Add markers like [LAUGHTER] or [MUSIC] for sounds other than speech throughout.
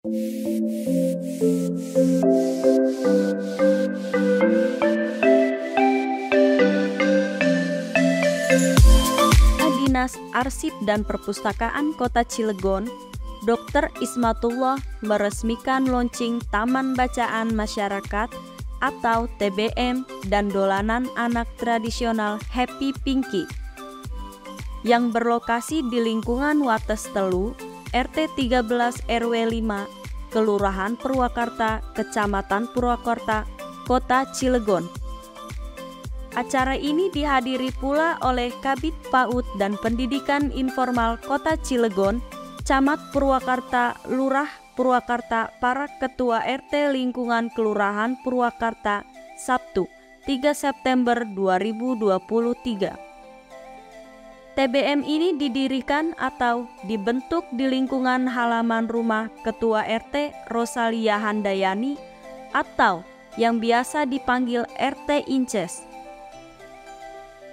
Dinas Arsip dan Perpustakaan Kota Cilegon, Dr. Ismatullah meresmikan launching Taman Bacaan Masyarakat atau TBM dan dolanan anak tradisional Happy Pinky yang berlokasi di lingkungan Wates Telu, RT 13 RW 5, Kelurahan Purwakarta, Kecamatan Purwakarta, Kota Cilegon. Acara ini dihadiri pula oleh Kabit PAUD dan Pendidikan Informal Kota Cilegon, Camat Purwakarta, Lurah Purwakarta, para Ketua RT Lingkungan Kelurahan Purwakarta, Sabtu, 3 September 2023. TBM ini didirikan atau dibentuk di lingkungan halaman rumah Ketua RT Rosalia Handayani atau yang biasa dipanggil RT Inces.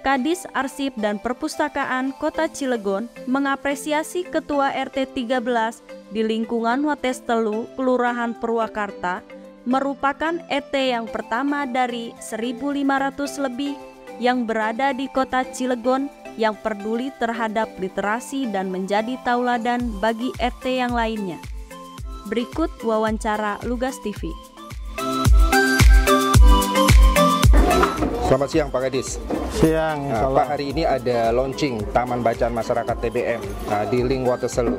Kadis Arsip dan Perpustakaan Kota Cilegon mengapresiasi Ketua RT 13 di lingkungan Wates Telu, Kelurahan Purwakarta, merupakan RT yang pertama dari 1.500 lebih yang berada di Kota Cilegon yang peduli terhadap literasi dan menjadi tauladan bagi RT yang lainnya. Berikut wawancara Lugas TV. Selamat siang Pak Kadis. Siang, Nah, Pak hari ini ada launching Taman Bacaan Masyarakat TBM nah, di Ling Waterselu.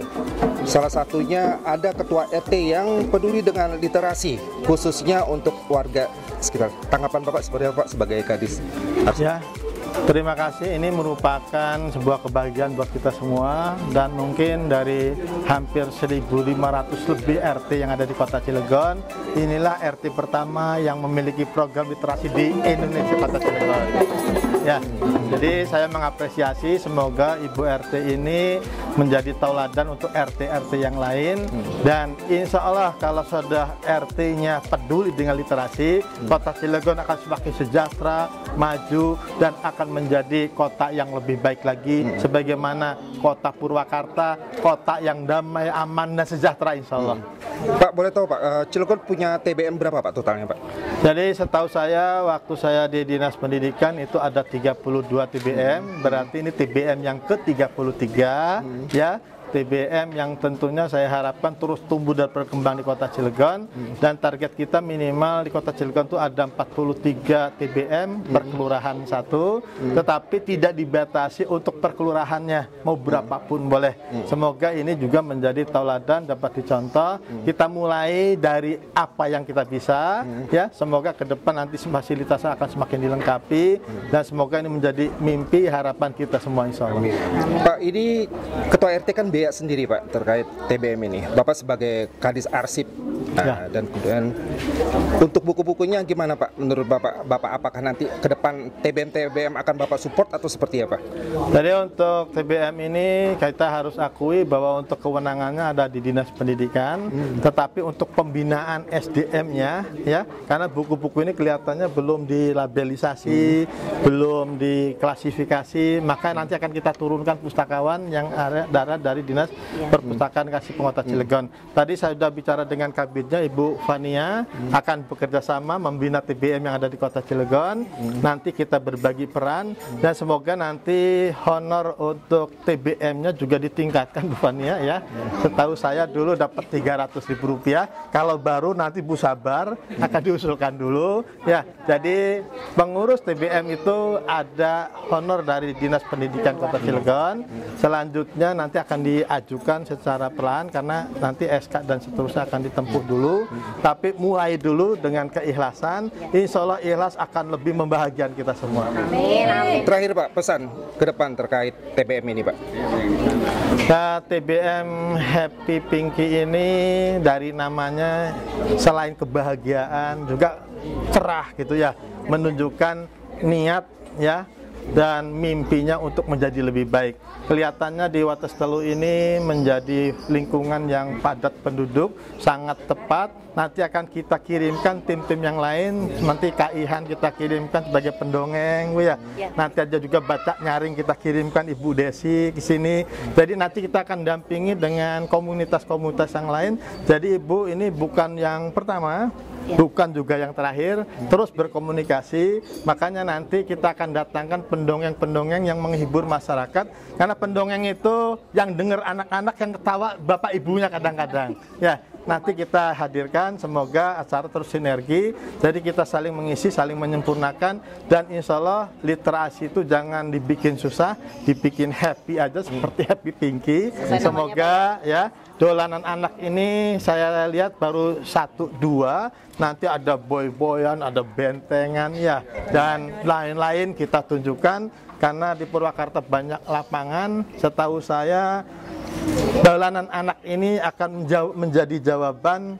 Salah satunya ada ketua RT yang peduli dengan literasi, khususnya untuk warga sekitar. Tanggapan Bapak seperti apa Pak sebagai Kadis? Ya, terima kasih. Ini merupakan sebuah kebahagiaan buat kita semua dan mungkin dari hampir 1.500 lebih RT yang ada di Kota Cilegon, inilah RT pertama yang memiliki program literasi di Indonesia Kota Cilegon. Ya, jadi saya mengapresiasi semoga Ibu RT ini menjadi tauladan untuk RT-RT yang lain. Dan insya Allah kalau sudah RT-nya peduli dengan literasi, Kota Cilegon akan semakin sejahtera, maju dan akan menjadi kota yang lebih baik lagi sebagaimana kota Purwakarta, kota yang damai, aman dan sejahtera insya Allah. Pak boleh tahu Pak, eh, Cilegon punya TBM berapa Pak totalnya Pak? Jadi setahu saya waktu saya di Dinas Pendidikan itu ada 32 TBM, berarti ini TBM yang ke-33 ya. TBM yang tentunya saya harapkan terus tumbuh dan berkembang di Kota Cilegon. Dan target kita minimal di Kota Cilegon itu ada 43 TBM per kelurahan satu, tetapi tidak dibatasi untuk per kelurahannya mau berapapun boleh. Semoga ini juga menjadi tauladan dapat dicontoh. Kita mulai dari apa yang kita bisa ya, semoga ke depan nanti fasilitasnya akan semakin dilengkapi. Dan semoga ini menjadi mimpi harapan kita semua insya Allah. Pak ini ketua RT kan bea sendiri Pak terkait TBM ini. Bapak sebagai Kadis Arsip nah, Ya. dan kemudian untuk buku-bukunya gimana Pak? Menurut Bapak, Bapak apakah nanti ke depan TBM TBM akan Bapak support atau seperti apa? Jadi untuk TBM ini kita harus akui bahwa untuk kewenangannya ada di Dinas Pendidikan, tetapi untuk pembinaan SDM-nya ya, karena buku-buku ini kelihatannya belum dilabelisasi, belum diklasifikasi, maka nanti akan kita turunkan pustakawan yang ada dari Dinas Perpustakaan Kasih Pengota Cilegon. Tadi saya sudah bicara dengan kabitnya Ibu Fania akan bekerja sama membina TBM yang ada di Kota Cilegon. Nanti kita berbagi peran dan semoga nanti honor untuk TBM-nya juga ditingkatkan Bu Fania ya. Setahu saya dulu dapat 300 ribu rupiah. Kalau baru nanti Bu Sabar akan diusulkan dulu ya. Jadi pengurus TBM itu ada honor dari Dinas Pendidikan Kota Cilegon. Selanjutnya nanti akan diajukan secara pelan karena nanti SK dan seterusnya akan ditempuh dulu. Tapi mulai dulu dengan keikhlasan. Insya Allah ikhlas akan lebih membahagiakan kita semua. Terakhir Pak, pesan ke depan terkait TBM ini Pak. Nah, TBM Happy Pinky ini dari namanya selain kebahagiaan juga cerah gitu ya, menunjukkan niat ya dan mimpinya untuk menjadi lebih baik. Kelihatannya di Wates Telu ini menjadi lingkungan yang padat penduduk, sangat tepat. Nanti akan kita kirimkan tim-tim yang lain, nanti KIHAN kita kirimkan sebagai pendongeng, Bu ya. Nanti aja juga baca nyaring kita kirimkan Ibu Desi ke sini. Jadi nanti kita akan dampingi dengan komunitas-komunitas yang lain. Jadi Ibu ini bukan yang pertama, bukan juga yang terakhir, terus berkomunikasi. Makanya nanti kita akan datangkan pendongeng-pendongeng yang menghibur masyarakat. Karena pendongeng itu yang dengar anak-anak yang ketawa bapak ibunya kadang-kadang. Ya, nanti kita hadirkan. Semoga acara terus sinergi. Jadi kita saling mengisi, saling menyempurnakan. Dan insya Allah literasi itu jangan dibikin susah, dibikin happy aja seperti [LAUGHS] Happy Pinky. Semoga ya dolanan anak ini saya lihat baru satu dua nanti ada boy-boyan ada bentengan ya dan lain-lain kita tunjukkan karena di Purwakarta banyak lapangan setahu saya dolanan anak ini akan menjadi jawaban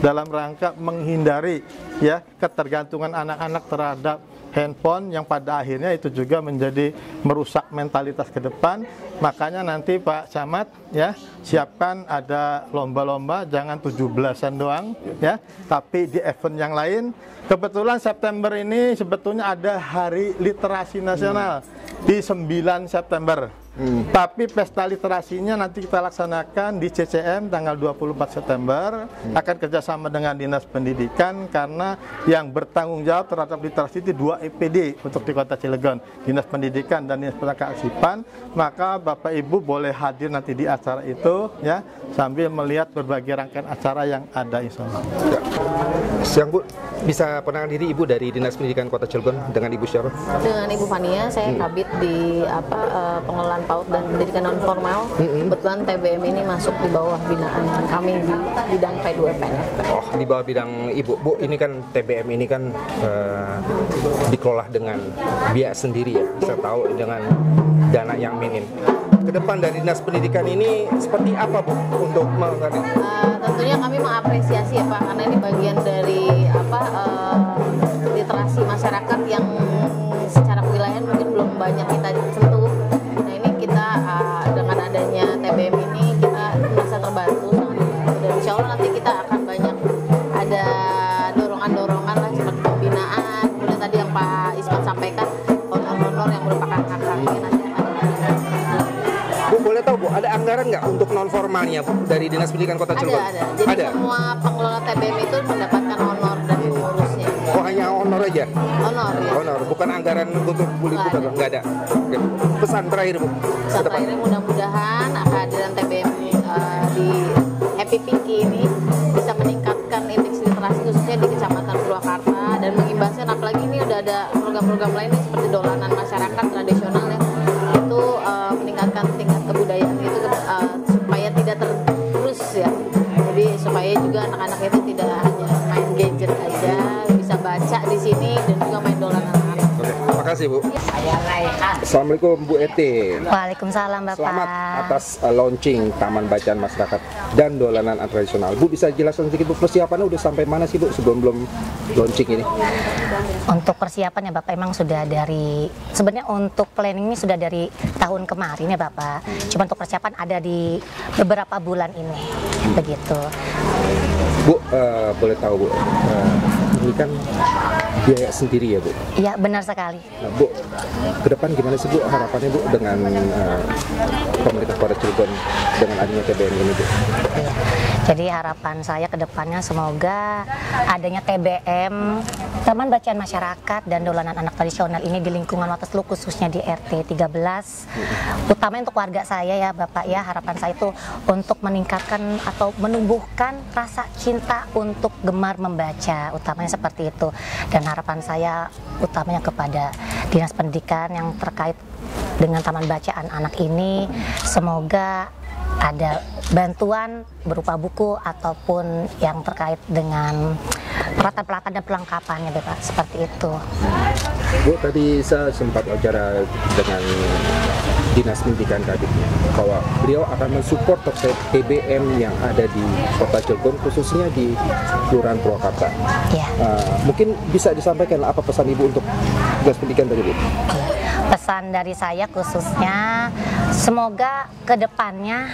dalam rangka menghindari ya ketergantungan anak-anak terhadap handphone yang pada akhirnya itu juga menjadi merusak mentalitas ke depan. Makanya nanti Pak Camat ya siapkan ada lomba-lomba jangan 17-an doang ya, tapi di event yang lain. Kebetulan September ini sebetulnya ada Hari Literasi Nasional di 9 September. Tapi pesta literasinya nanti kita laksanakan di CCM tanggal 24 September akan kerjasama dengan Dinas Pendidikan karena yang bertanggung jawab terhadap literasi itu dua EPD untuk di Kota Cilegon Dinas Pendidikan dan Dinas Pendidikan maka Bapak Ibu boleh hadir nanti di acara itu ya sambil melihat berbagai rangkaian acara yang ada insya Allah. Ya. Siang Bu, bisa penangan diri Ibu dari Dinas Pendidikan Kota Cilegon dengan Ibu siapa? dengan Ibu Fania saya kabit di apa eh, pengelolaan PAUD dan pendidikan non formal kebetulan TBM ini masuk di bawah binaan kami di bidang P2PN Oh, di bawah bidang Ibu. Bu, ini kan TBM ini kan eh, dikelola dengan biaya sendiri ya. Saya tahu dengan dana yang minim. Ke depan dari Dinas Pendidikan ini seperti apa Bu untuk mengenai Eh, tentunya kami mengapresiasi ya Pak karena ini bagian dari ada anggaran nggak untuk non formalnya dari Dinas Pendidikan Kota ada Cilegon? ada jadi Ada. semua pengelola TBM itu mendapatkan honor dari pengurusnya Oh hanya honor aja? honor ya Honor, bukan anggaran untuk buli bukan ada. nggak ada. Oke. Pesan terakhir Bu. Pesan terakhirnya mudah-mudahan kehadiran TBM eh, di Happy Pinky ini bisa meningkatkan indeks literasi khususnya di Kecamatan Purwakarta dan mengimbaskan apalagi ini udah ada program-program lainnya anak-anak itu tidak hanya main gadget aja bisa baca di sini dan juga main dolanan anak Oke, terima kasih Bu. Assalamualaikum Bu Ete. Waalaikumsalam Bapak. Selamat atas uh, launching Taman Bacaan Masyarakat dan Dolanan Tradisional. Bu bisa jelaskan sedikit Bu persiapannya udah sampai mana sih Bu sebelum belum launching ini? Untuk persiapan ya Bapak emang sudah dari sebenarnya untuk planning ini sudah dari tahun kemarin ya Bapak. Cuma untuk persiapan ada di beberapa bulan ini. Begitu. Bu uh, boleh tahu Bu, uh, ini kan biaya sendiri ya Bu. Iya benar sekali. Nah, Bu, ke depan gimana sih Bu harapannya Bu dengan uh, pemerintah Kota Cilegon dengan adanya TBM ini Bu? Iya. Jadi harapan saya ke depannya semoga adanya TBM Taman Bacaan Masyarakat dan Dolanan Anak Tradisional ini di lingkungan Wates Lu khususnya di RT 13 utamanya untuk warga saya ya Bapak ya harapan saya itu untuk meningkatkan atau menumbuhkan rasa cinta untuk gemar membaca utamanya seperti itu. Dan harapan saya utamanya kepada Dinas Pendidikan yang terkait dengan Taman Bacaan Anak ini semoga ada bantuan berupa buku ataupun yang terkait dengan peralatan-peralatan dan perlengkapannya Bapak seperti itu. Bu, tadi saya sempat wawancara dengan Dinas Pendidikan Kadipnya bahwa beliau akan mensupport terkait TBM yang ada di Kota Cilegon khususnya di Kelurahan Purwakarta. Ya. Uh, mungkin bisa disampaikan apa pesan Ibu untuk Dinas Pendidikan tadi Bu? Pesan dari saya khususnya semoga ke depannya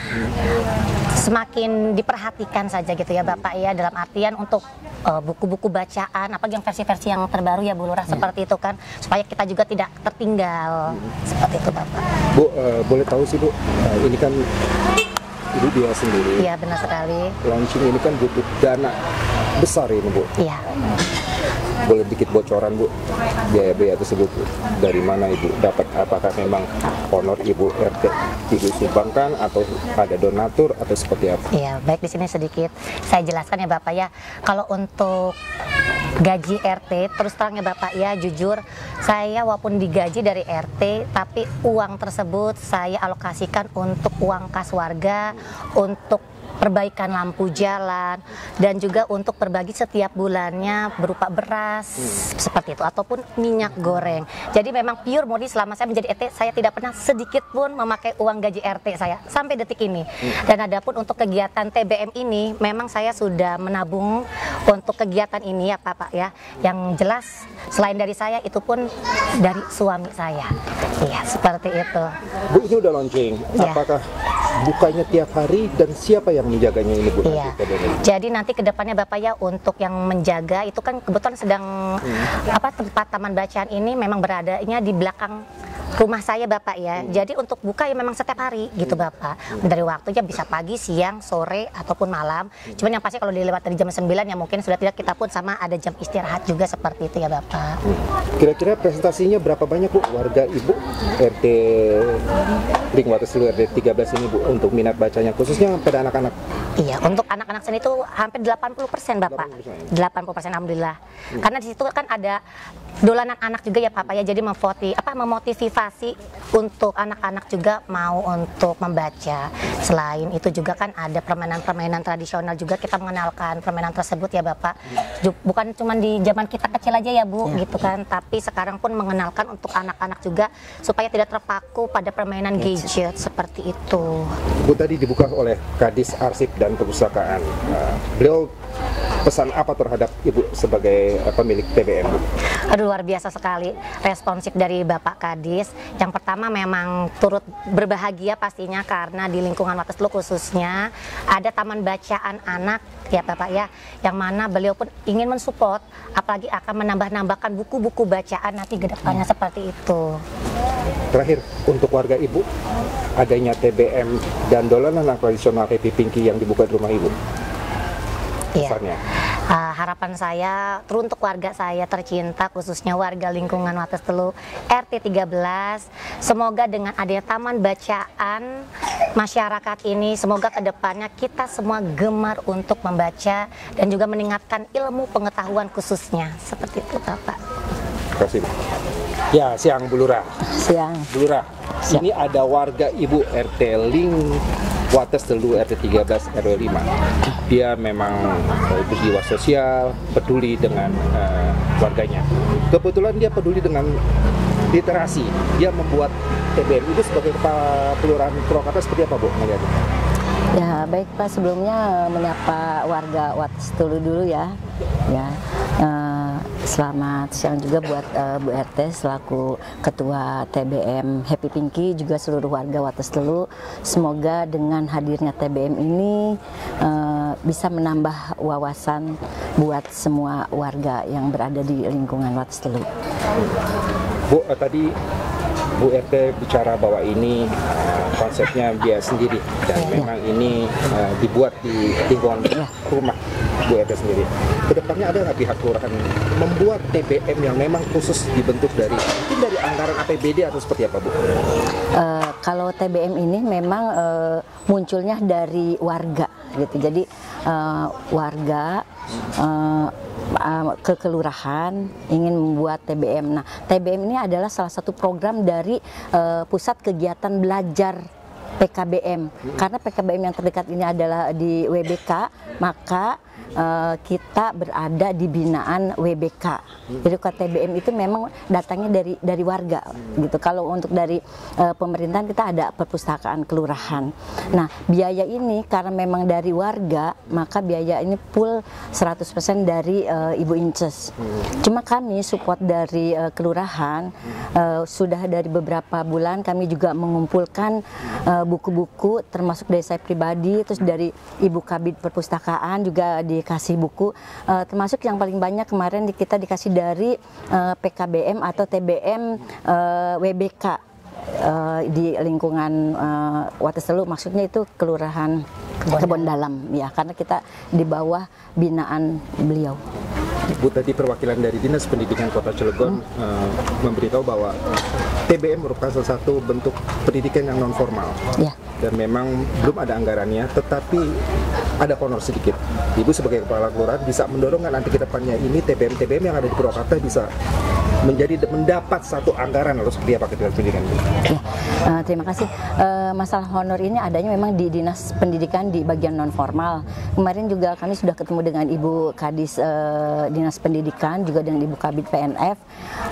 semakin diperhatikan saja gitu ya Bapak ya dalam artian untuk uh, buku-buku bacaan apa yang versi-versi yang terbaru ya Bu Lurah seperti itu kan supaya kita juga tidak tertinggal seperti itu Bapak. Bu, uh, boleh tahu sih Bu, uh, ini kan ibu dia sendiri. Iya benar sekali. Launching ini kan butuh dana besar ini Bu. Iya. Boleh dikit bocoran Bu, biaya-biaya tersebut Bu. Dari mana Ibu dapat? Apakah memang honor Ibu RT Ibu sumbangkan atau ada donatur atau seperti apa? Iya, baik di sini sedikit saya jelaskan ya Bapak ya. Kalau untuk gaji RT, terus terang ya Bapak ya, jujur saya walaupun digaji dari RT, tapi uang tersebut saya alokasikan untuk uang kas warga, untuk perbaikan lampu jalan dan juga untuk berbagi setiap bulannya berupa beras hmm. seperti itu ataupun minyak goreng. Jadi memang pure murni selama saya menjadi RT saya tidak pernah sedikit pun memakai uang gaji RT saya sampai detik ini. Hmm. Dan adapun untuk kegiatan TBM ini memang saya sudah menabung untuk kegiatan ini ya Pak ya. Yang jelas selain dari saya itu pun dari suami saya. Iya, seperti itu. Bu, ini udah launching. Ya. Apakah bukanya tiap hari dan siapa yang menjaganya ini Bu? Iya. Jadi nanti ke depannya Bapak ya untuk yang menjaga itu kan kebetulan sedang hmm. apa tempat taman bacaan ini memang beradanya di belakang rumah saya Bapak ya. Hmm. Jadi untuk buka ya memang setiap hari gitu hmm. Bapak. Dari waktunya bisa pagi, siang, sore ataupun malam. Hmm. Cuman yang pasti kalau dilewat dari jam 9 ya mungkin sudah tidak kita pun sama ada jam istirahat juga seperti itu ya Bapak. Kira-kira presentasinya berapa banyak Bu warga Ibu RT Ringwates RT 13 ini Bu untuk minat bacanya khususnya pada anak-anak? Iya, untuk anak-anak seni itu hampir 80% Bapak. 80%, 80% alhamdulillah. Hmm. Karena di situ kan ada dolanan anak juga ya Papa ya. Jadi memvoti apa memotivasi untuk anak-anak juga mau untuk membaca. Selain itu juga kan ada permainan-permainan tradisional juga kita mengenalkan permainan tersebut ya Bapak. Bukan cuma di zaman kita kecil aja ya Bu ya. gitu kan. Tapi sekarang pun mengenalkan untuk anak-anak juga supaya tidak terpaku pada permainan gadget seperti itu. Bu tadi dibuka oleh Kadis Arsip dan Perpustakaan uh, beliau pesan apa terhadap Ibu sebagai uh, pemilik TBM Bu? Aduh luar biasa sekali responsif dari Bapak Kadis. Yang pertama memang turut berbahagia pastinya karena di lingkungan Wateslu khususnya ada taman bacaan anak ya Bapak ya yang mana beliau pun ingin mensupport apalagi akan menambah-nambahkan buku-buku bacaan nanti ke depannya hmm. seperti itu. Terakhir untuk warga Ibu adanya TBM dan dolanan tradisional Happy Pinky yang dibuka di rumah Ibu. Iya. Uh, harapan saya teruntuk warga saya tercinta khususnya warga lingkungan Wates Telu RT 13 semoga dengan adanya taman bacaan masyarakat ini semoga ke depannya kita semua gemar untuk membaca dan juga meningkatkan ilmu pengetahuan khususnya seperti itu Bapak. Terima kasih. Ya, siang Bulura. Siang. Bulura. Ini ada warga Ibu RT Ling Wates Telu RT 13 RW 5 dia memang berjiwa sosial peduli dengan uh, warganya kebetulan dia peduli dengan literasi. Dia membuat TBM itu sebagai kepala kelurahan Purwakarta seperti apa Bu melihatnya? Ya baik Pak. Sebelumnya menyapa warga Wates Telu dulu ya. Ya. Uh, selamat siang juga buat uh, Bu RT selaku Ketua TBM Happy Pinky juga seluruh warga Wates Telu semoga dengan hadirnya TBM ini uh, bisa menambah wawasan buat semua warga yang berada di lingkungan Wates Telu. Bu uh, tadi Bu RT bicara bahwa ini uh, konsepnya dia sendiri dan ya. memang ini uh, dibuat di lingkungan ya. rumah Bu RT sendiri. Ke depannya ada nggak pihak kelurahan membuat TBM yang memang khusus dibentuk dari mungkin dari anggaran APBD atau seperti apa Bu? Uh, kalau TBM ini memang uh, munculnya dari warga gitu. Jadi uh, warga uh, ke kelurahan ingin membuat TBM. Nah, TBM ini adalah salah satu program dari uh, pusat kegiatan belajar PKBM. Karena PKBM yang terdekat ini adalah di WBK, maka eh, kita berada di binaan WBK. Jadi KTBM itu memang datangnya dari dari warga gitu. Kalau untuk dari eh, pemerintahan kita ada perpustakaan kelurahan. Nah, biaya ini karena memang dari warga, maka biaya ini full 100% dari eh, Ibu Inces. Cuma kami support dari eh, kelurahan eh, sudah dari beberapa bulan kami juga mengumpulkan buku-buku termasuk dari saya pribadi terus dari Ibu Kabid Perpustakaan juga dikasih buku Eh, termasuk yang paling banyak kemarin di- kita dikasih dari eh, PKBM atau TBM eh, WBK eh, di lingkungan uh, Waterselu maksudnya itu kelurahan Kebon Dalam. Ya karena kita di bawah binaan beliau. Bu tadi perwakilan dari Dinas Pendidikan Kota Cilegon eh, memberitahu bahwa TBM merupakan salah satu bentuk pendidikan yang non formal. Ya. dan memang belum ada anggarannya, tetapi ada honor sedikit. Ibu sebagai kepala kelurahan bisa mendorongkan nanti ke depannya ini TBM TBM yang ada di Purwakarta bisa menjadi mendapat satu anggaran lalu seperti apa ketika pendidikan? Ya, eh, terima kasih. Eh, masalah honor ini adanya memang di dinas pendidikan di bagian non formal. Kemarin juga kami sudah ketemu dengan Ibu Kadis eh, dinas pendidikan juga dengan Ibu Kabit PNF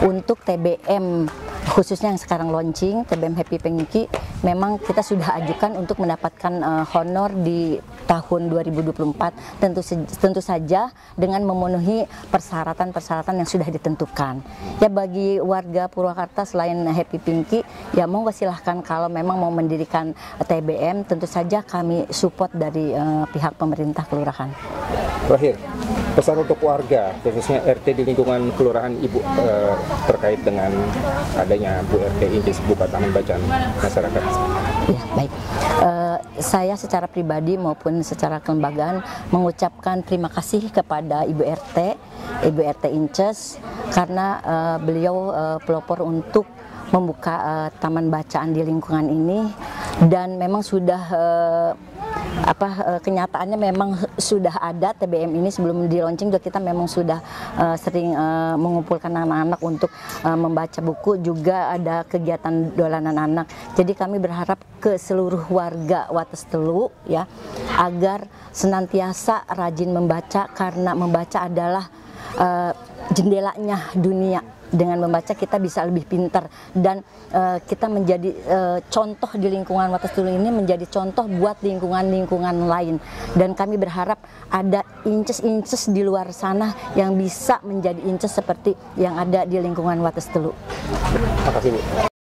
untuk TBM khususnya yang sekarang launching TBM Happy Pengki memang kita sudah ajukan untuk mendapatkan eh, honor di tahun 2024 tentu tentu saja dengan memenuhi persyaratan-persyaratan yang sudah ditentukan. Ya bagi warga Purwakarta selain Happy Pinky ya monggo silahkan kalau memang mau mendirikan TBM tentu saja kami support dari eh, pihak pemerintah kelurahan. Terakhir, pesan untuk warga, khususnya RT di lingkungan kelurahan Ibu eh, terkait dengan adanya Bu RT Inggris buka taman bacaan masyarakat. Ya, baik. Eh, saya secara pribadi maupun secara kelembagaan mengucapkan terima kasih kepada Ibu RT, Ibu RT Inces karena eh, beliau eh, pelopor untuk membuka eh, taman bacaan di lingkungan ini dan memang sudah eh, apa eh, kenyataannya memang sudah ada TBM ini sebelum di launching juga kita memang sudah eh, sering eh, mengumpulkan anak-anak untuk eh, membaca buku juga ada kegiatan dolanan anak. Jadi kami berharap ke seluruh warga Wates Telu ya agar senantiasa rajin membaca karena membaca adalah eh, jendelanya dunia dengan membaca kita bisa lebih pintar dan eh, kita menjadi eh, contoh di lingkungan Wates Tulu ini menjadi contoh buat lingkungan-lingkungan lain dan kami berharap ada inces-inces di luar sana yang bisa menjadi inces seperti yang ada di lingkungan Wates Tulu. Terima kasih.